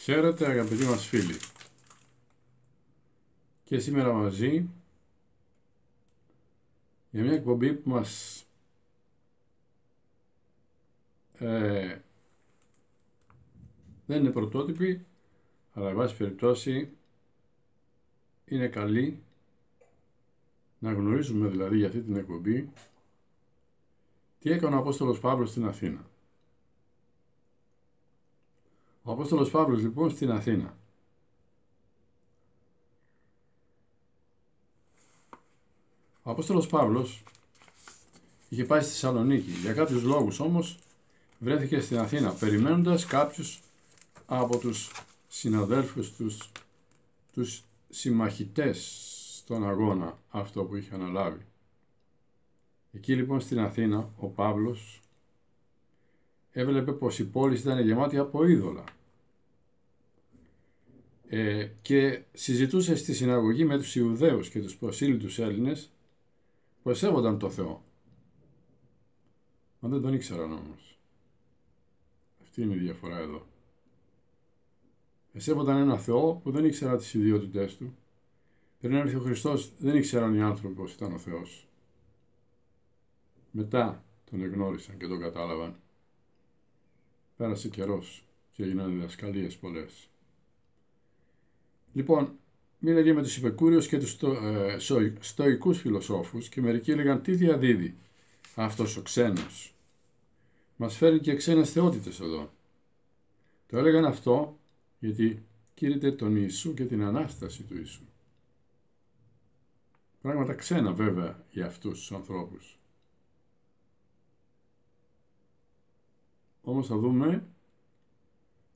Χαίρετε αγαπητοί μας φίλοι και σήμερα μαζί για μια εκπομπή που μας ε, δεν είναι πρωτότυπη αλλά εν πάση περιπτώσει είναι καλή να γνωρίζουμε δηλαδή για αυτή την εκπομπή τι έκανε ο Απόστολος Παύλος στην Αθήνα. Ο Απόστολος Παύλος λοιπόν στην Αθήνα. Ο Απόστολος Παύλος είχε πάει στη Θεσσαλονίκη. Για κάποιους λόγους όμως βρέθηκε στην Αθήνα περιμένοντας κάποιους από τους συναδέλφους τους, τους συμμαχητές στον αγώνα αυτό που είχε αναλάβει. Εκεί λοιπόν στην Αθήνα ο Παύλος έβλεπε πως η πόλη ήταν γεμάτη από είδωλα ε, και συζητούσε στη συναγωγή με τους Ιουδαίους και τους προσήλυτους Έλληνες που εσέβονταν το Θεό. Μα δεν τον ήξεραν όμως. Αυτή είναι η διαφορά εδώ. Εσέβονταν ένα Θεό που δεν ήξερα τις ιδιότητές του. Πριν έρθει ο Χριστός δεν ήξεραν οι άνθρωποι πως ήταν ο Θεός. Μετά τον εγνώρισαν και τον κατάλαβαν. Πέρασε καιρός και έγιναν διδασκαλίες πολλές. Λοιπόν, μίλαγε με τους υπεκούριους και τους στο, ε, στοικούς φιλοσόφους και μερικοί έλεγαν τι διαδίδει αυτός ο ξένος; Μας φέρνει και ξένες θεότητες εδώ. Το έλεγαν αυτό γιατί κήρυτε τον Ιησού και την Ανάσταση του Ιησού. Πράγματα ξένα βέβαια για αυτούς τους ανθρώπους. Όμως θα δούμε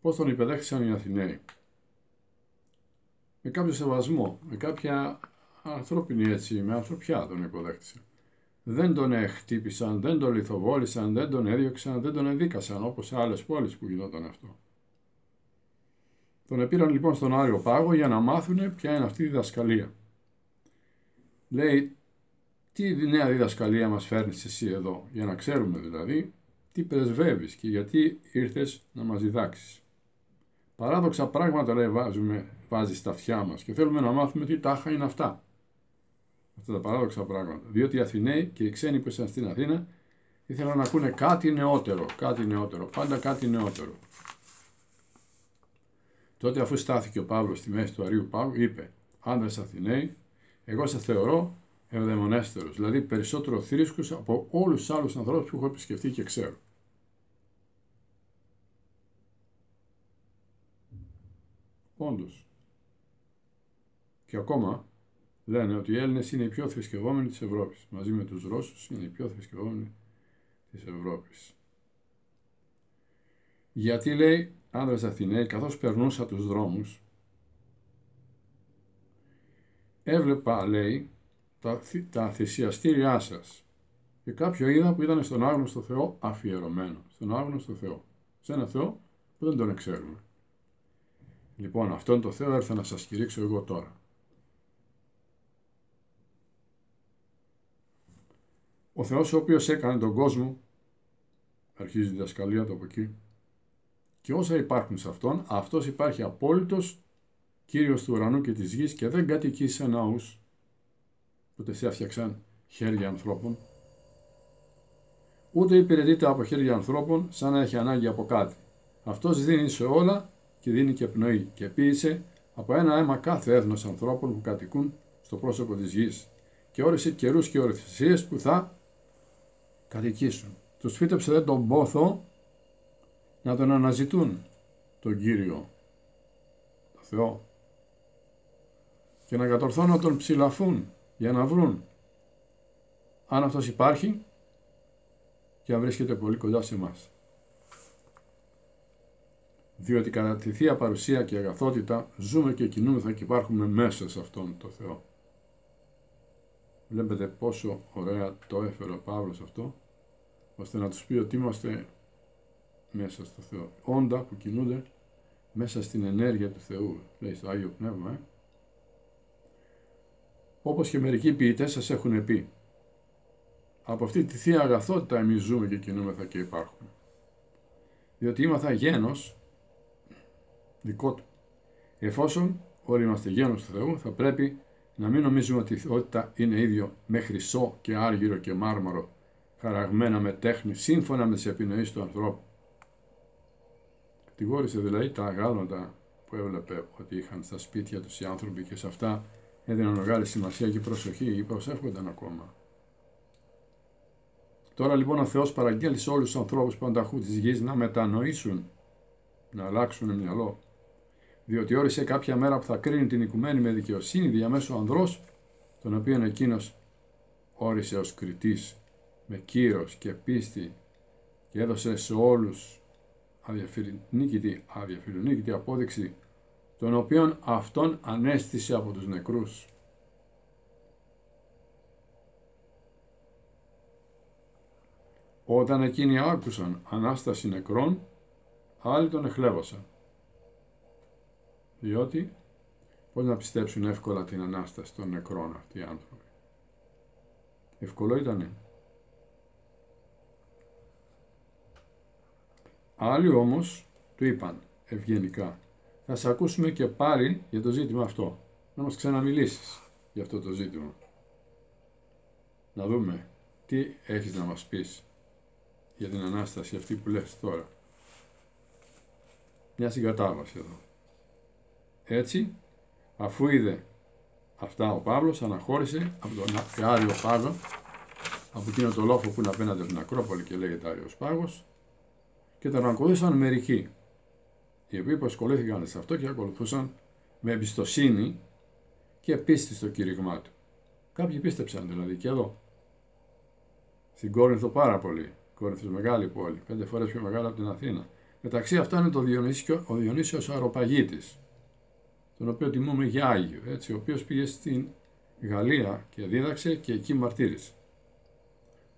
πώς τον υπεδέχθησαν οι Αθηναίοι με κάποιο σεβασμό, με κάποια ανθρώπινη έτσι, με ανθρωπιά τον υποδέχτησαν. Δεν τον χτύπησαν, δεν τον λιθοβόλησαν, δεν τον έδιωξαν, δεν τον ενδίκασαν όπως σε άλλες πόλεις που γινόταν αυτό. Τον επήραν λοιπόν στον Άριο Πάγο για να μάθουν ποια είναι αυτή η διδασκαλία. Λέει, τι νέα διδασκαλία μας φέρνεις εσύ εδώ, για να ξέρουμε δηλαδή τι πρεσβεύεις και γιατί ήρθες να μας διδάξεις. Παράδοξα πράγματα λέει βάζουμε, βάζει στα αυτιά μας και θέλουμε να μάθουμε τι τάχα είναι αυτά. Αυτά τα παράδοξα πράγματα. Διότι οι Αθηναίοι και οι ξένοι που ήσαν στην Αθήνα ήθελαν να ακούνε κάτι νεότερο, κάτι νεότερο, πάντα κάτι νεότερο. Τότε αφού στάθηκε ο Παύλος στη μέση του Αρίου Παύλου είπε «Άνδρες Αθηναίοι, εγώ σε θεωρώ ευδαιμονέστερος, δηλαδή περισσότερο θρήσκους από όλους τους άλλους ανθρώπους που έχω επισκεφτεί και ξέρω. Όντως. Και ακόμα λένε ότι οι Έλληνες είναι οι πιο θρησκευόμενοι της Ευρώπης. Μαζί με τους Ρώσους είναι οι πιο θρησκευόμενοι της Ευρώπης. Γιατί λέει άνδρες Αθηναίοι καθώς περνούσα τους δρόμους έβλεπα λέει τα, τα θυσιαστήριά σας και κάποιο είδα που ήταν στον άγνωστο Θεό αφιερωμένο. Στον άγνωστο Θεό. Σε ένα Θεό που δεν τον εξέρουμε. Λοιπόν, αυτόν το Θεό έρθα να σας κηρύξω εγώ τώρα. Ο Θεός ο οποίος έκανε τον κόσμο, αρχίζει η διδασκαλία του από εκεί, και όσα υπάρχουν σε Αυτόν, Αυτός υπάρχει απόλυτος Κύριος του ουρανού και της γης και δεν κατοικεί σε ναούς, που σε έφτιαξαν χέρια ανθρώπων, ούτε υπηρετείται από χέρια ανθρώπων σαν να έχει ανάγκη από κάτι. Αυτός δίνει σε όλα και δίνει και πνοή και ποίησε από ένα αίμα κάθε έθνος ανθρώπων που κατοικούν στο πρόσωπο της γης και όρισε καιρούς και ορθυσίες που θα κατοικήσουν. Τους φύτεψε δε τον πόθο να τον αναζητούν τον Κύριο, τον Θεό και να κατορθώνουν να τον ψηλαφούν για να βρουν αν αυτός υπάρχει και αν βρίσκεται πολύ κοντά σε εμάς διότι κατά τη Θεία Παρουσία και αγαθότητα ζούμε και κινούμεθα και υπάρχουμε μέσα σε Αυτόν το Θεό. Βλέπετε πόσο ωραία το έφερε ο Παύλος αυτό, ώστε να τους πει ότι είμαστε μέσα στο Θεό. Όντα που κινούνται μέσα στην ενέργεια του Θεού, λέει στο Άγιο Πνεύμα. Ε. Όπως και μερικοί ποιητές σας έχουν πει. Από αυτή τη Θεία Αγαθότητα εμείς ζούμε και κινούμεθα και υπάρχουμε. Διότι ήμαθα γένος δικό του. Εφόσον όλοι είμαστε γένος του Θεού, θα πρέπει να μην νομίζουμε ότι η θεότητα είναι ίδιο με χρυσό και άργυρο και μάρμαρο, χαραγμένα με τέχνη, σύμφωνα με τις επινοήσεις του ανθρώπου. Κατηγόρησε δηλαδή τα αγάλματα που έβλεπε ότι είχαν στα σπίτια τους οι άνθρωποι και σε αυτά έδιναν μεγάλη σημασία και προσοχή ή προσεύχονταν ακόμα. Τώρα λοιπόν ο Θεός παραγγέλει σε όλους τους ανθρώπους πανταχού της γης να μετανοήσουν, να αλλάξουν μυαλό, διότι όρισε κάποια μέρα που θα κρίνει την οικουμένη με δικαιοσύνη διαμέσου ανδρός, τον οποίον εκείνος όρισε ως κριτής με κύρος και πίστη και έδωσε σε όλους αδιαφιλονίκητη, αδιαφιλονίκητη απόδειξη τον οποίον αυτόν ανέστησε από τους νεκρούς. Όταν εκείνοι άκουσαν Ανάσταση νεκρών, άλλοι τον εχλέβωσαν. Διότι πώς να πιστέψουν εύκολα την Ανάσταση των νεκρών αυτοί οι άνθρωποι. Εύκολο ήτανε. Άλλοι όμως του είπαν ευγενικά θα σε ακούσουμε και πάλι για το ζήτημα αυτό. Να μας ξαναμιλήσεις για αυτό το ζήτημα. Να δούμε τι έχεις να μας πεις για την Ανάσταση αυτή που λες τώρα. Μια συγκατάβαση εδώ. Έτσι, αφού είδε αυτά ο Παύλος αναχώρησε από τον Άριο Πάγο, από εκείνο το λόφο που είναι απέναντι από την Ακρόπολη και λέγεται Άριος Πάγος, και τον ακολούθησαν μερικοί, οι οποίοι προσκολήθηκαν σε αυτό και ακολουθούσαν με εμπιστοσύνη και πίστη στο κήρυγμά του. Κάποιοι πίστεψαν δηλαδή και εδώ. Στην Κόρινθο πάρα πολύ. Κόρινθος μεγάλη πόλη, πέντε φορές πιο μεγάλη από την Αθήνα. Μεταξύ αυτών είναι το Διονύσιο, ο Διονύσιος Αροπαγίτης, τον οποίο τιμούμε για Άγιο, έτσι, ο οποίος πήγε στην Γαλλία και δίδαξε και εκεί μαρτύρησε.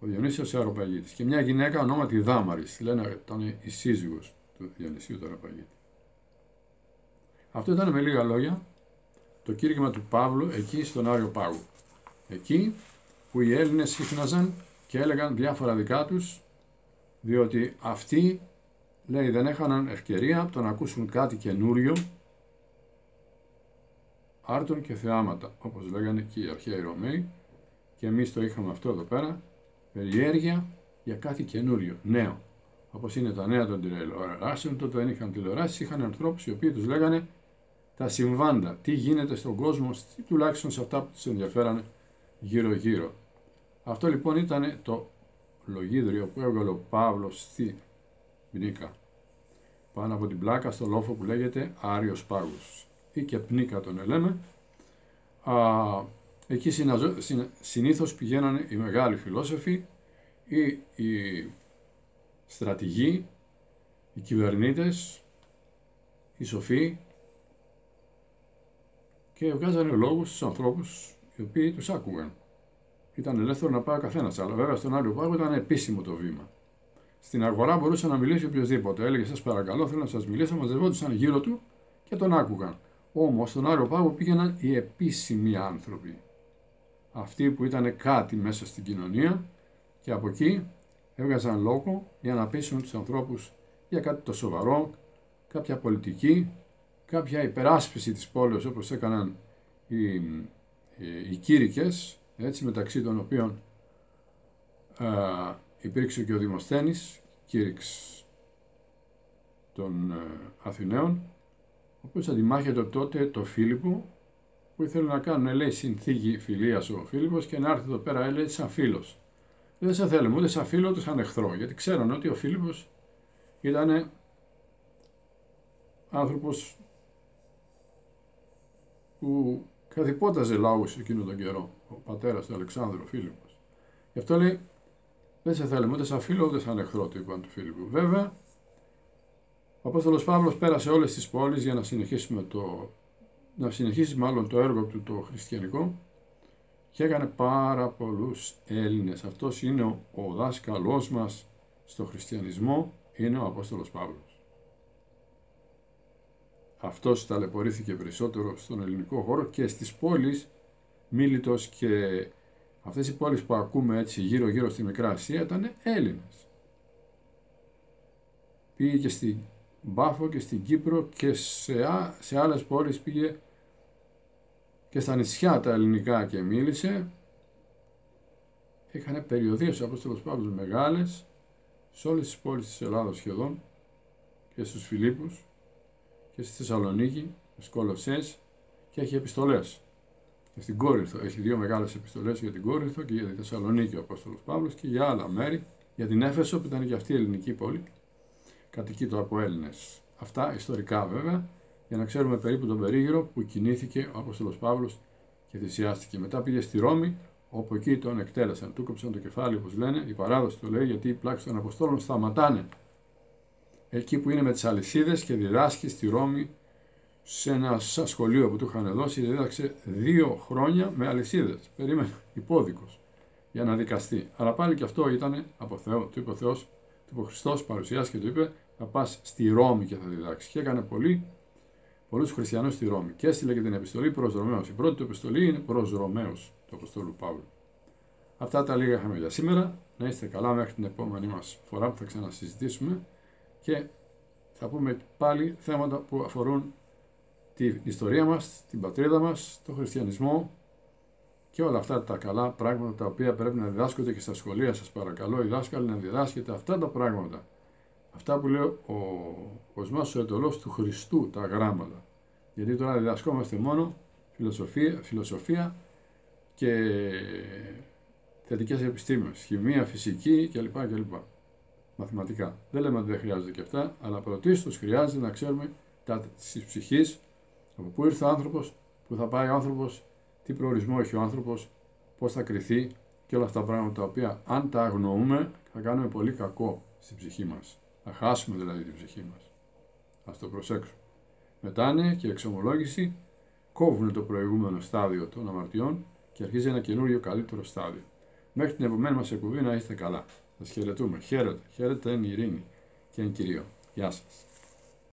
Ο Διονύσιος Αροπαγίτης και μια γυναίκα ονόματι Δάμαρης, λένε ότι ήταν η σύζυγος του Διονυσίου του Αροπαγίτη. Αυτό ήταν με λίγα λόγια το κήρυγμα του Παύλου εκεί στον Άριο Πάγο. Εκεί που οι Έλληνες σύχναζαν και έλεγαν διάφορα δικά τους διότι αυτοί λέει δεν έχαναν ευκαιρία από το να ακούσουν κάτι καινούριο άρτων και θεάματα όπως λέγανε και οι αρχαίοι Ρωμαίοι και εμείς το είχαμε αυτό εδώ πέρα περιέργεια για κάτι καινούριο, νέο. Όπως είναι τα νέα των τηλεοράσεων τότε δεν είχαν τηλεοράσεις είχαν ανθρώπους οι οποίοι τους λέγανε τα συμβάντα, τι γίνεται στον κόσμο, τουλάχιστον σε αυτά που τους ενδιαφέρανε γύρω-γύρω. Αυτό λοιπόν ήταν το λογίδριο που έβγαλε ο Παύλος στη Πνίκα, πάνω από την πλάκα στο λόφο που λέγεται Άριος Πάγος ή και Πνίκα τον λέμε. Α, εκεί συναζω, συνήθως πηγαίνανε οι μεγάλοι φιλόσοφοι ή οι στρατηγοί, οι κυβερνήτες, οι σοφοί, και βγάζανε λόγους στους ανθρώπους οι οποίοι τους άκουγαν. Ήταν ελεύθερο να πάει ο καθένας, αλλά βέβαια στον άλλο πάγο ήταν επίσημο το βήμα. Στην αγορά μπορούσε να μιλήσει οποιοδήποτε. Έλεγε: Σας παρακαλώ, θέλω να σας μιλήσω. Μαζευόντουσαν γύρω του και τον άκουγαν. Όμως στον άλλο πάγο πήγαιναν οι επίσημοι άνθρωποι. Αυτοί που ήταν κάτι μέσα στην κοινωνία και από εκεί έβγαζαν λόγο για να πείσουν τους ανθρώπους για κάτι το σοβαρό, κάποια πολιτική, κάποια υπεράσπιση της πόλης όπως έκαναν οι, οι, οι κήρυκες, έτσι, μεταξύ των οποίων α, υπήρξε και ο Δημοσθένης, κήρυξ των α, Αθηναίων, ο οποίος αντιμάχεται τότε το Φίλιππο, που ήθελε να κάνουν, λέει, συνθήκη φιλίας ο Φίλιππος και να έρθει εδώ πέρα, λέει, σαν φίλος. Δεν σε θέλουμε ούτε σαν φίλο ούτε σαν εχθρό, γιατί ξέρουν ότι ο Φίλιππος ήταν άνθρωπος που καθυπόταζε λαούς εκείνο τον καιρό, ο πατέρας του Αλεξάνδρου Φίλιππος. Γι' αυτό λέει, δεν σε θέλουμε ούτε σαν φίλο ούτε σαν εχθρό του είπαν του Φίλιππου. Βέβαια, ο Απόστολος Παύλος πέρασε όλες τις πόλεις για να συνεχίσουμε το, να συνεχίσει μάλλον το έργο του το χριστιανικό και έκανε πάρα πολλούς Έλληνες. Αυτός είναι ο, ο δάσκαλός μας στο χριστιανισμό, είναι ο Απόστολος Παύλος. Αυτός ταλαιπωρήθηκε περισσότερο στον ελληνικό χώρο και στις πόλεις Μίλητος και αυτές οι πόλεις που ακούμε έτσι γύρω γύρω στη Μικρά Ασία ήταν Έλληνες. Πήγε και στη Μπάφο και στην Κύπρο και σε, σε άλλες πόλεις πήγε και στα νησιά τα ελληνικά και μίλησε. Είχαν περιοδίες ο Απόστολος Παύλος μεγάλες σε όλες τις πόλεις της Ελλάδος σχεδόν και στους Φιλίππους και στη Θεσσαλονίκη, στις Κολοσσές και έχει επιστολές. Και στην Κόρινθο έχει δύο μεγάλες επιστολές για την Κόρινθο και για τη Θεσσαλονίκη ο Απόστολος Παύλος και για άλλα μέρη, για την Έφεσο που ήταν και αυτή η ελληνική πόλη, κατοικείται από Έλληνες. Αυτά ιστορικά βέβαια, για να ξέρουμε περίπου τον περίγυρο που κινήθηκε ο Απόστολος Παύλος και θυσιάστηκε. Μετά πήγε στη Ρώμη, όπου εκεί τον εκτέλεσαν. Του κόψαν το κεφάλι, όπως λένε. Η παράδοση το λέει γιατί οι πλάξεις των Αποστόλων σταματάνε. Εκεί που είναι με τις αλυσίδες και διδάσκει στη Ρώμη σε ένα σχολείο που του είχαν δώσει, δίδαξε δύο χρόνια με αλυσίδες. Περίμενε υπόδικος για να δικαστεί. Αλλά πάλι και αυτό ήταν από Θεό. Του είπε ο Θεός, του είπε ο Χριστός, παρουσιάστηκε και του είπε: Θα πας στη Ρώμη και θα διδάξεις. Και έκανε πολύ, πολλούς χριστιανούς στη Ρώμη. Και έστειλε και την επιστολή προς Ρωμαίου. Η πρώτη του επιστολή είναι προς Ρωμαίους του Αποστόλου Παύλου. Αυτά τα λίγα είχαμε για σήμερα. Να είστε καλά μέχρι την επόμενη μας φορά που θα ξανασυζητήσουμε και θα πούμε πάλι θέματα που αφορούν την ιστορία μας, την πατρίδα μας, τον χριστιανισμό και όλα αυτά τα καλά πράγματα τα οποία πρέπει να διδάσκονται και στα σχολεία σας παρακαλώ οι δάσκαλοι να διδάσκετε αυτά τα πράγματα αυτά που λέει ο κοσμός ο εντολός του Χριστού τα γράμματα γιατί τώρα διδασκόμαστε μόνο φιλοσοφία, φιλοσοφία και θετικές επιστήμες, χημεία, φυσική κλπ. κλπ. Μαθηματικά. Δεν λέμε ότι δεν χρειάζεται και αυτά, αλλά πρωτίστως χρειάζεται να ξέρουμε τα της ψυχής, από πού ήρθε ο άνθρωπος, πού θα πάει ο άνθρωπος, τι προορισμό έχει ο άνθρωπος, πώς θα κρυθεί και όλα αυτά τα πράγματα τα οποία αν τα αγνοούμε θα κάνουμε πολύ κακό στην ψυχή μας. Θα χάσουμε δηλαδή την ψυχή μας. Ας το προσέξουμε. Μετάνοια και εξομολόγηση κόβουν το προηγούμενο στάδιο των αμαρτιών και αρχίζει ένα καινούριο καλύτερο στάδιο. Μέχρι την επομένη μας εκπομπή να είστε καλά. Σας χαιρετούμε. Χαίρετε. Χαίρετε εν ειρήνη και εν κυρίω. Γεια σας.